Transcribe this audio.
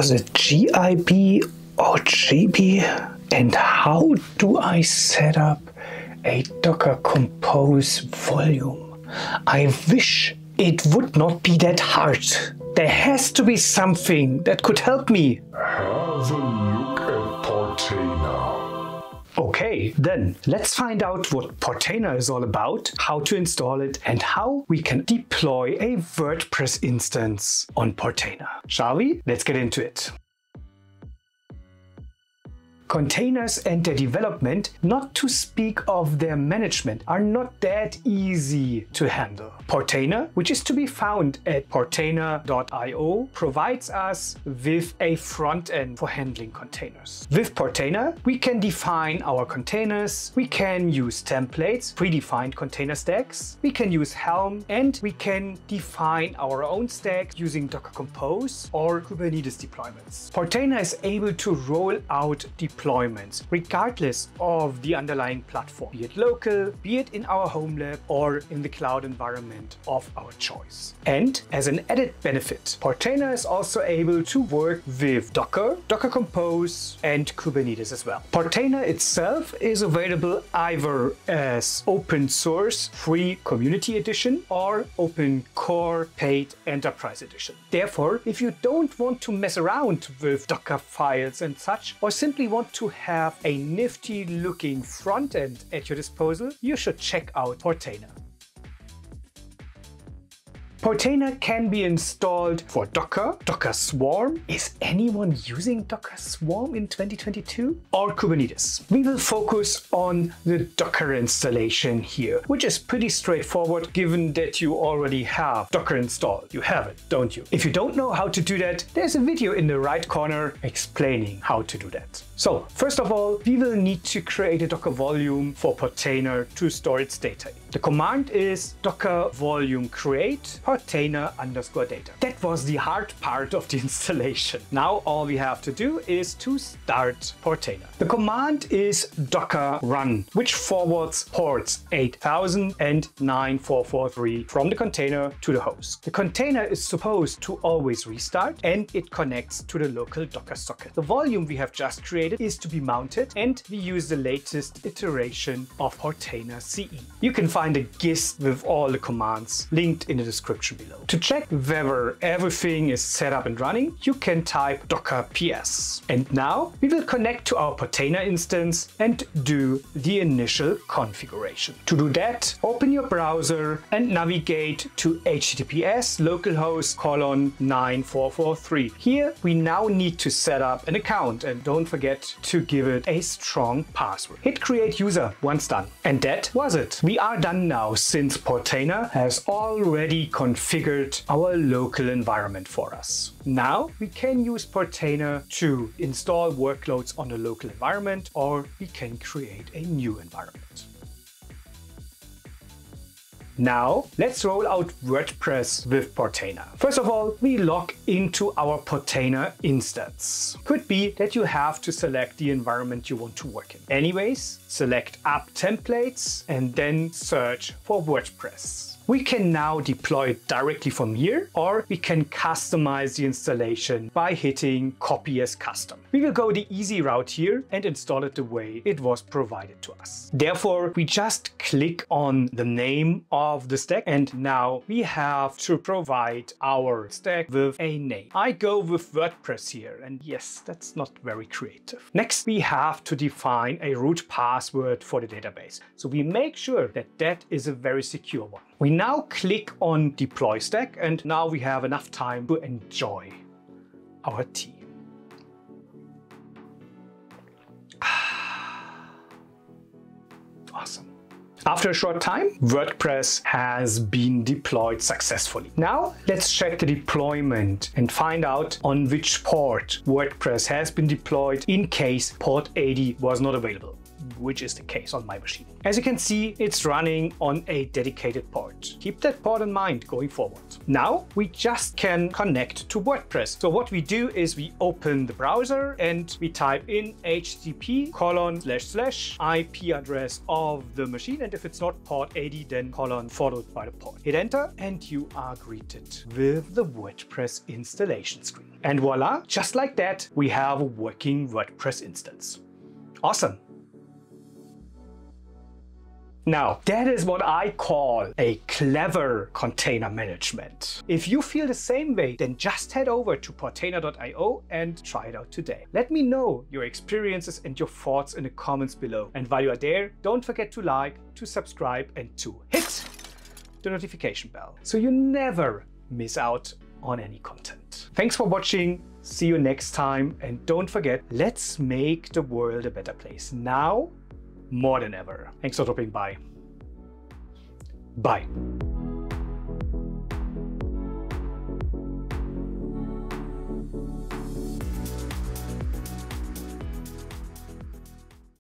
Was it GIB or GB? And how do I set up a Docker Compose volume? I wish it would not be that hard. There has to be something that could help me. Have Then let's find out what Portainer is all about, how to install it, and how we can deploy a WordPress instance on Portainer. Shall we? Let's get into it. Containers and their development, not to speak of their management, are not that easy to handle. Portainer, which is to be found at portainer.io, provides us with a front end for handling containers. With Portainer, we can define our containers, we can use templates, predefined container stacks, we can use Helm, and we can define our own stack using Docker Compose or Kubernetes deployments. Portainer is able to roll out deployments deployments, regardless of the underlying platform, be it local, be it in our home lab or in the cloud environment of our choice. And as an added benefit, Portainer is also able to work with Docker, Docker Compose, and Kubernetes as well. Portainer itself is available either as open source free community edition or open core paid enterprise edition. Therefore, if you don't want to mess around with Docker files and such, or simply want to have a nifty looking front end at your disposal, you should check out Portainer. Portainer can be installed for Docker, Docker Swarm. Is anyone using Docker Swarm in 2022? Or Kubernetes. We will focus on the Docker installation here, which is pretty straightforward given that you already have Docker installed. You have it, don't you? If you don't know how to do that, there's a video in the right corner explaining how to do that. So first of all, we will need to create a Docker volume for Portainer to store its data. The command is docker volume create portainer underscore data. That was the hard part of the installation. Now all we have to do is to start Portainer. The command is docker run, which forwards ports 8000 and 9443 from the container to the host. The container is supposed to always restart and it connects to the local Docker socket. The volume we have just created is to be mounted and we use the latest iteration of Portainer CE. You can find a gist with all the commands linked in the description below. To check whether everything is set up and running, you can type docker ps. And now we will connect to our Portainer instance and do the initial configuration. To do that, open your browser and navigate to https localhost colon 9443. Here we now need to set up an account and don't forget to give it a strong password. Hit create user once done. And that was it. We are done now since Portainer has already configured our local environment for us. Now we can use Portainer to install workloads on a local environment or we can create a new environment. Now, let's roll out WordPress with Portainer. First of all, we log into our Portainer instance. Could be that you have to select the environment you want to work in. Anyways, select App Templates and then search for WordPress. We can now deploy it directly from here, or we can customize the installation by hitting copy as custom. We will go the easy route here and install it the way it was provided to us. Therefore, we just click on the name of the stack and now we have to provide our stack with a name. I go with WordPress here and yes, that's not very creative. Next, we have to define a root password for the database. So we make sure that that is a very secure one. We now click on deploy stack and now we have enough time to enjoy our tea. After a short time, WordPress has been deployed successfully. Now let's check the deployment and find out on which port WordPress has been deployed in case port 80 was not available. Which is the case on my machine. As you can see, it's running on a dedicated port. Keep that port in mind going forward. Now we just can connect to WordPress. So what we do is we open the browser and we type in http colon slash slash IP address of the machine. And if it's not port 80, then colon followed by the port. Hit enter and you are greeted with the WordPress installation screen. And voila, just like that, we have a working WordPress instance. Awesome. Now, that is what I call a clever container management. If you feel the same way, then just head over to portainer.io and try it out today. Let me know your experiences and your thoughts in the comments below. And while you are there, don't forget to like, to subscribe, and to hit the notification bell so you never miss out on any content. Thanks for watching. See you next time. And don't forget, let's make the world a better place now more than ever. Thanks for dropping by. Bye.